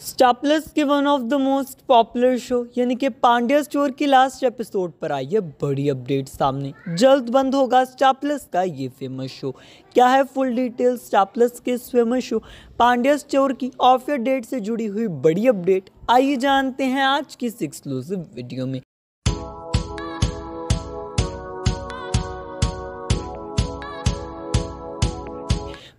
Star के one of the most popular show यानी कि पांड्या स्टोर की लास्ट एपिसोड पर आई है बड़ी अपडेट सामने। जल्द बंद होगा स्टार का ये फ़ेमस शो क्या है फुल डिटेल स्टार के इस फ़ेमस शो पांड्या स्टोर की ऑफियर डेट से जुड़ी हुई बड़ी अपडेट आइए जानते हैं आज की इस एक्सक्लूसिव वीडियो में।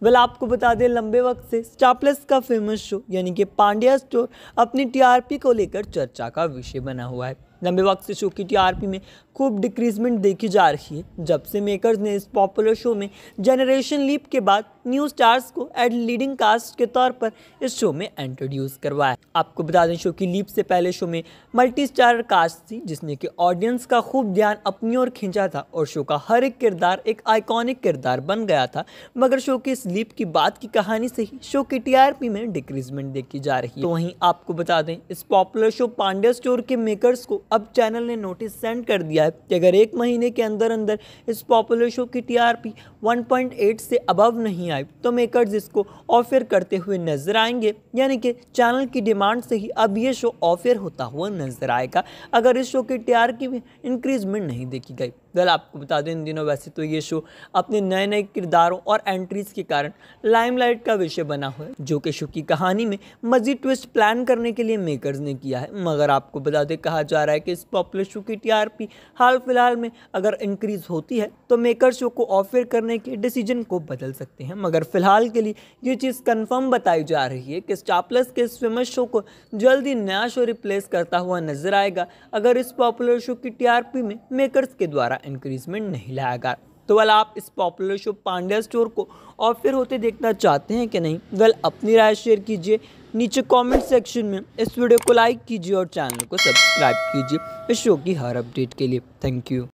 वेल आपको बता दें, लंबे वक्त से स्टार प्लस का फ़ेमस शो यानी कि पांड्या स्टोर अपनी टीआरपी को लेकर चर्चा का विषय बना हुआ है। लंबे वक्त से शो की टीआरपी में खूब डिक्रीजमेंट देखी जा रही है, जब से मेकर्स ने इस पॉपुलर शो में जनरेशन लीप के बाद न्यू स्टार्स को एड लीडिंग कास्ट के तौर पर इस शो में इंट्रोड्यूस करवाया। आपको बता दें, शो की लीप से पहले शो में मल्टी स्टार कास्ट थी, जिसने कि ऑडियंस का खूब ध्यान अपनी ओर खींचा था और शो का हर एक किरदार एक आइकॉनिक किरदार बन गया था। मगर शो की इस लीप की बात की कहानी से ही शो की टीआरपी में डिक्रीजमेंट देखी जा रही है। तो वहीं आपको बता दें, इस पॉपुलर शो पांड्या स्टोर के मेकर्स को अब चैनल ने नोटिस सेंड कर दिया है कि अगर एक महीने के अंदर अंदर इस पॉपुलर शो की टीआरपी 1.8 से अबव नहीं आई तो मेकर्स इसको ऑफ़र करते हुए नज़र आएँगे। यानी कि चैनल की डिमांड से ही अब ये शो ऑफ़र होता हुआ नज़र आएगा। अगर इस शो की टी की इंक्रीजमेंट नहीं देखी गई वेल आपको बता दें इन दिनों वैसे तो ये शो अपने नए नए किरदारों और एंट्रीज के कारण लाइमलाइट का विषय बना हुआ है, जो कि शो की कहानी में मजीद ट्विस्ट प्लान करने के लिए मेकर्स ने किया है। मगर आपको बता दें, कहा जा रहा है कि इस पॉपुलर शो की टीआरपी हाल फ़िलहाल में अगर इंक्रीज होती है तो मेकर शो को ऑफ़र करने के डिसीज़न को बदल सकते हैं। मगर फ़िलहाल के लिए ये चीज़ कन्फर्म बताई जा रही है कि स्टार प्लस के इस फ़ेमस शो को जल्द ही नया शो रिप्लेस करता हुआ नज़र आएगा, अगर इस पॉपुलर शो की टीआरपी में मेकर्स के द्वारा। इंक्रीजमेंट नहीं लाएगा। तो वेल आप इस पॉपुलर शो पांड्या स्टोर को और फिर होते देखना चाहते हैं कि नहीं वेल अपनी राय शेयर कीजिए। नीचे कमेंट सेक्शन में इस वीडियो को लाइक कीजिए और चैनल को सब्सक्राइब कीजिए। इस शो की हर अपडेट के लिए। Thank you